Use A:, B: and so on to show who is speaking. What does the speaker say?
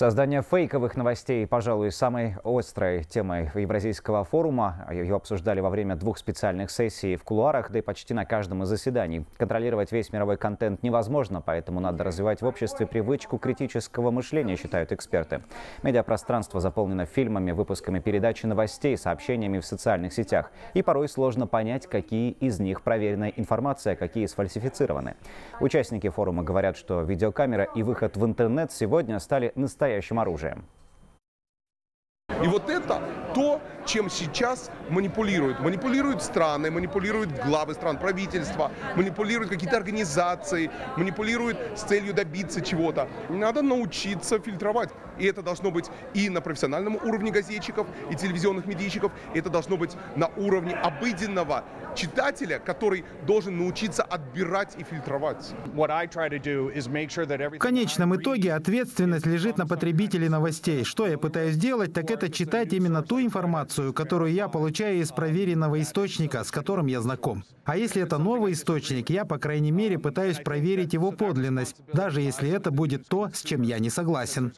A: Создание фейковых новостей, пожалуй, самой острой темой Евразийского форума. Ее обсуждали во время двух специальных сессий в кулуарах, да и почти на каждом из заседаний. Контролировать весь мировой контент невозможно, поэтому надо развивать в обществе привычку критического мышления, считают эксперты. Медиапространство заполнено фильмами, выпусками передачи новостей, сообщениями в социальных сетях. И порой сложно понять, какие из них проверенная информация, какие сфальсифицированы. Участники форума говорят, что видеокамера и выход в интернет сегодня стали настоящим настоящим оружием.
B: И вот это то, чем сейчас манипулируют. Манипулируют страны, манипулируют главы стран, правительства, манипулируют какие-то организации, манипулируют с целью добиться чего-то. Надо научиться фильтровать. И это должно быть и на профессиональном уровне газетчиков, и телевизионных медийщиков, и это должно быть на уровне обыденного читателя, который должен научиться отбирать и фильтровать.
C: В конечном итоге ответственность лежит на потребителе новостей. Что я пытаюсь сделать, так это читать именно ту информацию, которую я получаю из проверенного источника, с которым я знаком. А если это новый источник, я, по крайней мере, пытаюсь проверить его подлинность, даже если это будет то, с чем я не согласен.